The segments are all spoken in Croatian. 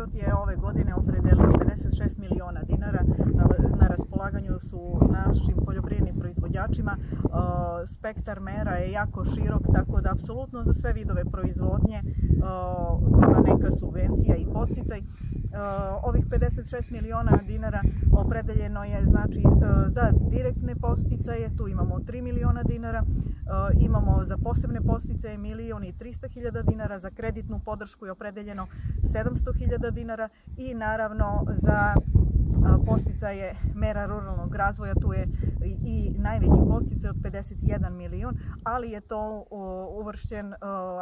Pirot je ove godine opredelio 56 milijuna dinara. Na raspolaganju su našim poljoprivrednim proizvođačima. Spektar mera je jako širok, tako da apsolutno za sve vidove proizvodnje ima neka subvencija i podsticaj. Ovih 56 milijuna dinara opredeljeno je znači za direktne posticaje, tu imamo 3 milijuna dinara, imamo za posebne posticaje milijun i 300 hiljada dinara, za kreditnu podršku je opredeljeno 700 hiljada dinara i naravno za posticaje mera ruralnog razvoja, tu je i najveći posticaj od 51 milijun, ali je to uvršćen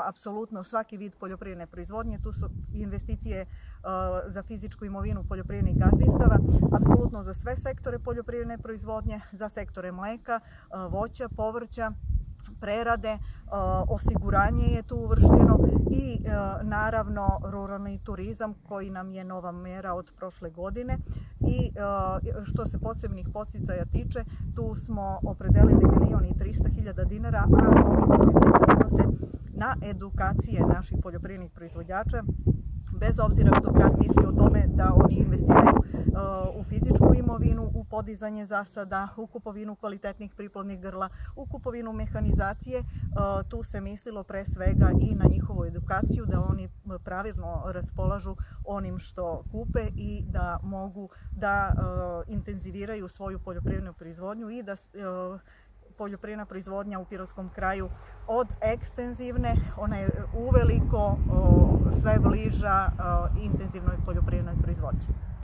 apsolutno svaki vid poljoprivredne proizvodnje. Tu su investicije za fizičku imovinu poljoprivrednih gazdinstava, apsolutno za sve sektore poljoprivredne proizvodnje, za sektore mleka, voća, povrća, prerade, osiguranje je tu uvršteno naravno ruralni turizam koji nam je nova mera od prošle godine i e, što se posebnih podsjecaja tiče tu smo opredelili milijun i 300 hiljada dinara, a ovi podsjecaji se odnose na edukacije naših poljoprivrednih proizvođača bez obzira što grad misli o tome da oni investiraju u fizičku imovinu, u podizanje zasada, u kupovinu kvalitetnih priplodnih grla, u kupovinu mehanizacije. Tu se mislilo pre svega i na njihovu edukaciju, da oni pravilno raspolažu onim što kupe i da mogu da intenziviraju svoju poljoprivrednu proizvodnju i da poljoprivredna proizvodnja u Pirotskom kraju od ekstenzivne, ona je uveliko sve bliža intenzivnoj poljoprivrednoj proizvodnji.